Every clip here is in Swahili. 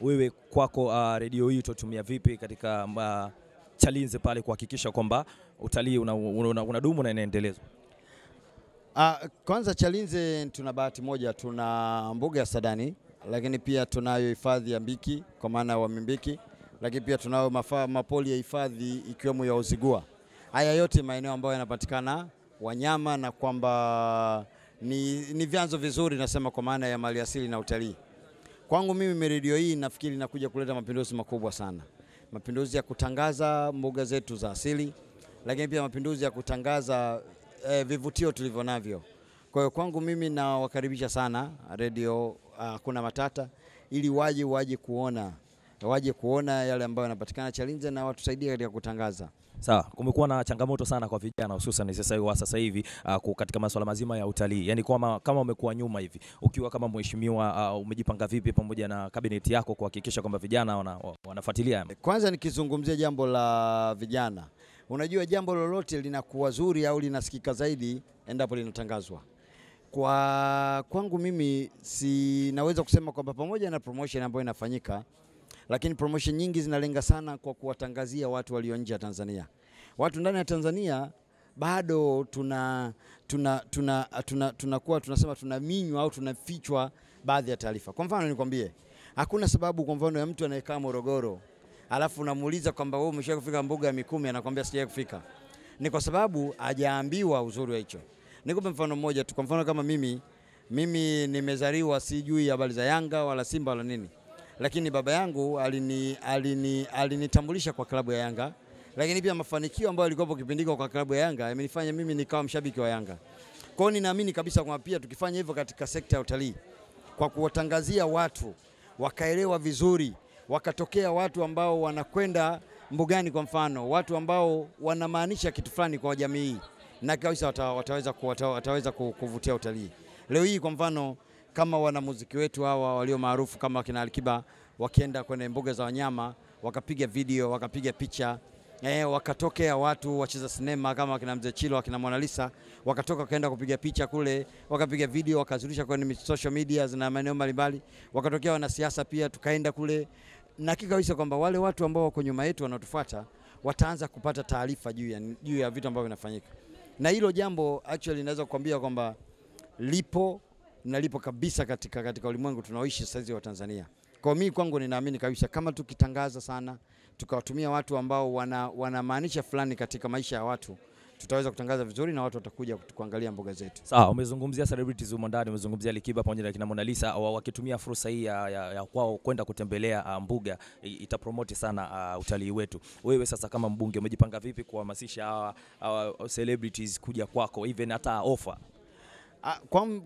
wewe kwako uh, redio hii utatumia vipi katika uh, Chalinze pale kuhakikisha kwamba utalii unadumu una, una, una na inaendelezwa? Uh, kwanza Chalinze tuna bahati moja, tuna mbuga ya Sadani, lakini pia tunayo hifadhi ya Mbiki kwa maana ya Wamimbiki, lakini pia tunayo mapoli ya hifadhi ikiwemo ya Uzigua. Haya yote maeneo ambayo yanapatikana wanyama na kwamba ni, ni vyanzo vizuri nasema kwa maana ya maliasili na utalii. Kwangu mimi redio hii nafikiri inakuja kuleta mapinduzi makubwa sana, mapinduzi ya kutangaza mbuga zetu za asili, lakini pia mapinduzi ya kutangaza eh, vivutio tulivyo navyo. Kwa hiyo kwangu mimi nawakaribisha sana redio hakuna matata, ili waje waje kuona waje kuona yale ambayo yanapatikana Chalinze na watusaidie katika kutangaza. Sawa, kumekuwa na changamoto sana kwa vijana hususan sasa wa sasa hivi uh, katika masuala mazima ya utalii, yaani kama, kama umekuwa nyuma hivi, ukiwa kama mheshimiwa uh, umejipanga vipi pamoja na kabineti yako kuhakikisha kwamba vijana wana, wanafuatilia? Kwanza nikizungumzia jambo la vijana, unajua jambo lolote linakuwa zuri au linasikika zaidi endapo linatangazwa. Kwa kwangu mimi sinaweza kusema kwamba pamoja na promotion ambayo inafanyika, lakini promotion nyingi zinalenga sana kwa kuwatangazia watu walio nje ya Tanzania. Watu ndani ya Tanzania bado tuna tuna tuna tuna tuna tunasema tunaminywa au tunafichwa baadhi ya taarifa. Kwa mfano nikwambie, hakuna sababu kwa mfano ya mtu anayekaa Morogoro alafu unamuuliza kwamba wewe umeshawahi kufika mbuga ya Mikumi, anakwambia sijawahi kufika. Ni kwa sababu hajaambiwa uzuri wa hicho. Nikupe mfano mmoja tu. Kwa mfano kama mimi, mimi nimezaliwa sijui habari za Yanga wala Simba wala nini, lakini baba yangu alini alini alinitambulisha kwa klabu ya Yanga, lakini pia mafanikio ambayo yalikuwa kipindiko kwa klabu ya Yanga yamenifanya mimi nikawa mshabiki wa Yanga. Kwa hiyo ninaamini kabisa kwamba pia tukifanya hivyo katika sekta ya utalii, kwa kuwatangazia watu wakaelewa vizuri, wakatokea watu ambao wanakwenda mbugani, kwa mfano watu ambao wanamaanisha kitu fulani kwa jamii na kabisa wataweza, wataweza, wataweza kuvutia utalii. Leo hii kwa mfano kama wanamuziki wetu hawa walio maarufu kama kina Alikiba wakienda kwenye mbuga za wanyama wakapiga video wakapiga picha eh, wakatokea watu wacheza sinema kama wakina Mzee Chilo wakina Mona Lisa wakatoka wakaenda kupiga picha kule wakapiga video wakazurisha kwenye social media na maeneo mbalimbali, wakatokea wanasiasa pia tukaenda kule, na hakika kabisa kwamba wale watu ambao wako nyuma yetu wanaotufuata wataanza kupata taarifa juu ya, juu ya vitu ambavyo vinafanyika. Na hilo jambo actually naweza kukwambia kwamba lipo na lipo kabisa katika, katika ulimwengu tunaoishi sasa hivi wa Tanzania. Kwa mimi kwangu ninaamini kabisa kama tukitangaza sana tukawatumia watu ambao wanamaanisha wana fulani katika maisha ya watu tutaweza kutangaza vizuri na watu watakuja kuangalia mboga zetu. Sawa, umezungumzia celebrities humo ndani, umezungumzia Likiba pamoja na kina Mona Lisa, wakitumia fursa hii ya, ya, ya kwao kwenda kutembelea uh, mbuga itapromote sana uh, utalii wetu. Wewe sasa kama mbunge umejipanga vipi kuhamasisha hawa uh, celebrities kuja kwako even hata offer? Uh,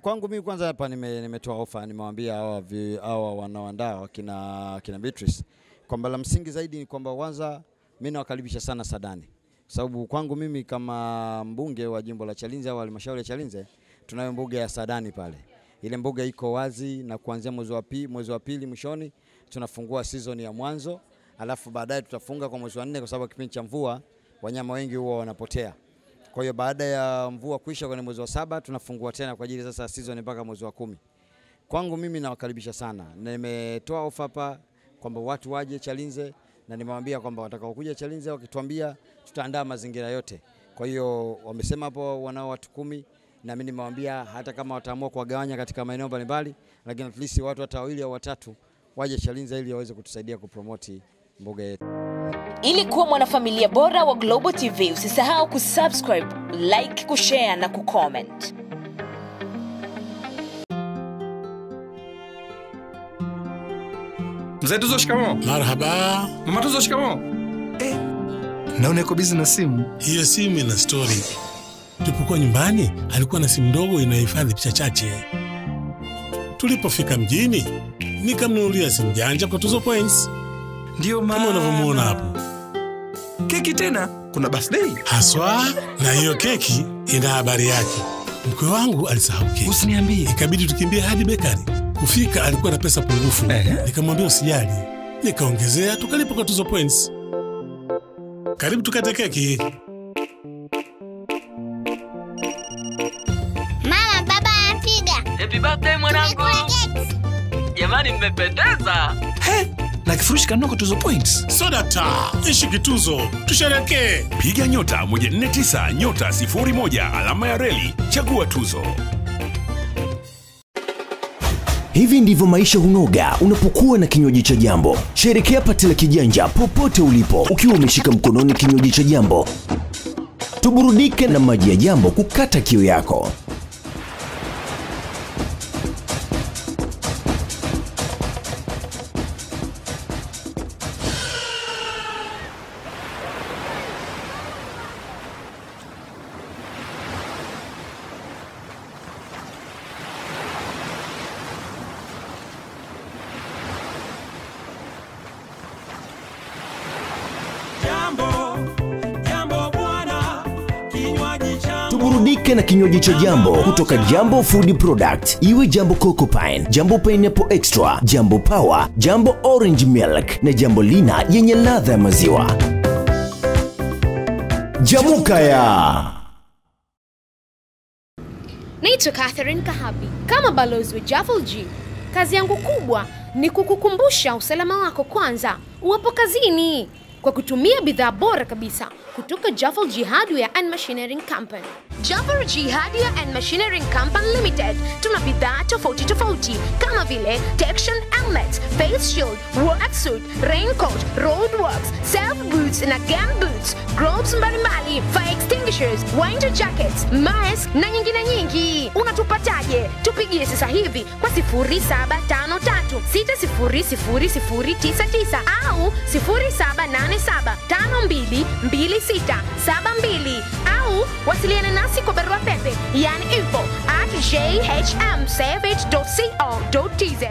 kwangu mimi kwanza hapa nime, nimetoa ofa, nimewaambia hawa hawa wanaoandaa wakina kina Beatrice kwamba la msingi zaidi ni kwamba kwanza mimi nawakaribisha sana Sadani sababu kwangu mimi kama mbunge wa jimbo la Chalinze au halmashauri ya Chalinze tunayo mbuga ya Sadani pale. Ile mbuga iko wazi na kuanzia mwezi wa pili, mwezi wa pili mwishoni tunafungua season ya mwanzo, alafu baadaye tutafunga kwa mwezi wa nne, kwa sababu kipindi cha mvua wanyama wengi huwa wanapotea. Kwa hiyo baada ya mvua kuisha kwenye mwezi wa saba tunafungua tena kwa ajili sasa season mpaka mwezi wa kumi. Kwangu mimi nawakaribisha sana, nimetoa ofa hapa kwamba watu waje Chalinze na nimewambia kwamba watakaokuja Chalinze wakituambia tutaandaa mazingira yote. Kwa hiyo wamesema hapo wanao watu kumi, na mimi nimewambia hata kama wataamua kuwagawanya katika maeneo mbalimbali, lakini at least watu hata wawili au watatu waje Chalinze ili waweze kutusaidia kupromoti mboga yetu. Ili kuwa mwanafamilia bora wa Global TV, usisahau kusubscribe, like, kushare na kucomment. Mzee Tuzo, shikamo. Marhaba. Mama Tuzo, shikamo. Eh, naona iko busy na simu. Hiyo simu ina story. Tulipokuwa nyumbani, alikuwa na simu ndogo inayohifadhi picha chache. Tulipofika mjini, nikamnunulia simu janja kwa Tuzo Points. Ndio maana kama unavyomuona hapo. Keki tena? Kuna birthday? Haswa, na hiyo keki ina habari yake. Mkwe wangu alisahau keki. Usiniambie. Ikabidi tukimbie hadi bekari. Kufika alikuwa na pesa pungufu. Eh. Nikamwambia usijali, nikaongezea tukalipa kwa Tuzo Points. Karibu tukate keki. Mama, baba anapiga. Happy birthday mwanangu. Jamani mmependeza. He, na kifurushi kanoko tuzo points. Soda ta ishi kituzo, tusherekee. Piga nyota 149 nyota 01 alama ya reli chagua tuzo. Hivi ndivyo maisha hunoga unapokuwa na kinywaji cha Jambo. Sherekea pati la kijanja popote ulipo ukiwa umeshika mkononi kinywaji cha Jambo. Tuburudike na maji ya Jambo kukata kiu yako. Tuburudike na kinywaji cha Jambo kutoka Jambo Food Product, iwe Jambo Coco Pine, Jambo Pineapple Extra, Jambo Power, Jambo Orange Milk na Jambo Lina yenye ladha ya maziwa. jamukaya Naitwa Catherine Kahabi. Kama balozi wa Javel G, kazi yangu kubwa ni kukukumbusha usalama wako kwanza uwapo kazini kwa kutumia bidhaa bora kabisa kutoka Jaffel G Hardware and Machinery Company. Jaffel G Hardware and Machinery Company Limited tuna bidhaa tofauti tofauti kama vile Texan helmets, Face Shield, Worksuit, Raincoat, Roadworks, Self Boots na Gum Boots, Gloves mbalimbali, Fire Extinguishers, Winter Jackets, Mask na nyingine nyingi. Unatupataje? Tupigie sasa hivi kwa 0753 600099 au 0787522672 au wasiliana nasi kwa barua pepe yani info at jhmsavage.co.tz.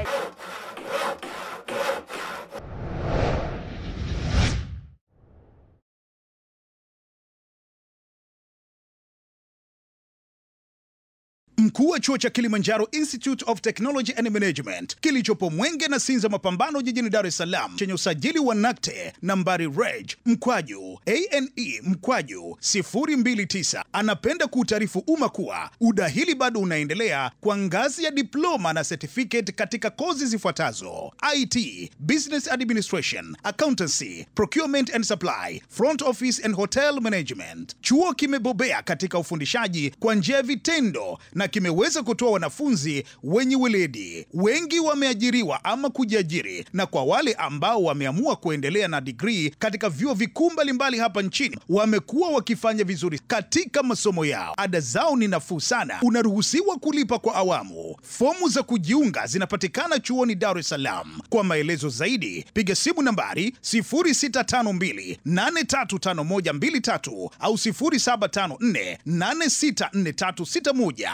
Mkuu wa chuo cha Kilimanjaro Institute of Technology and Management kilichopo Mwenge na Sinza Mapambano jijini Dar es Salaam chenye usajili wa NACTE nambari reg mkwaju ane mkwaju 029 anapenda kuutaarifu umma kuwa udahili bado unaendelea kwa ngazi ya diploma na certificate katika kozi zifuatazo: IT, Business Administration, Accountancy, Procurement and Supply, Front Office and Hotel Management. Chuo kimebobea katika ufundishaji kwa njia ya vitendo na kimeweza kutoa wanafunzi wenye weledi. Wengi wameajiriwa ama kujiajiri, na kwa wale ambao wameamua kuendelea na digrii katika vyuo vikuu mbalimbali hapa nchini wamekuwa wakifanya vizuri katika masomo yao. Ada zao ni nafuu sana, unaruhusiwa kulipa kwa awamu. Fomu za kujiunga zinapatikana chuoni Dar es Salaam. Kwa maelezo zaidi, piga simu nambari 0652 83512 au 0754864361